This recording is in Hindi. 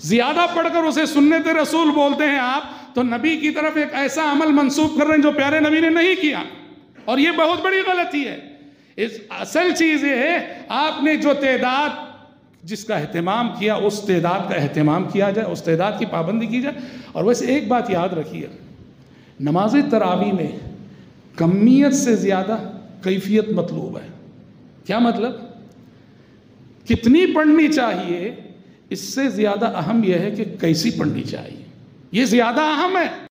ज़्यादा पढ़कर उसे सुनने सुन्नत रसूल बोलते हैं आप तो नबी की तरफ़ एक ऐसा अमल मंसूब कर रहे हैं जो प्यारे नबी ने नहीं किया। और ये बहुत बड़ी गलती है। इस असल चीज़ ये है, आपने जो तदाद जिसका अहतमाम किया, उस तदाद का अहतमाम किया जाए, उस तदाद की पाबंदी की जाए। और वैसे एक बात याद रखिए, नमाज़ तरावी में कमियत से ज़्यादा कैफियत मतलूब है। क्या मतलब? कितनी पढ़नी चाहिए इससे ज़्यादा अहम यह है कि कैसी पढ़नी चाहिए। यह ज़्यादा अहम है।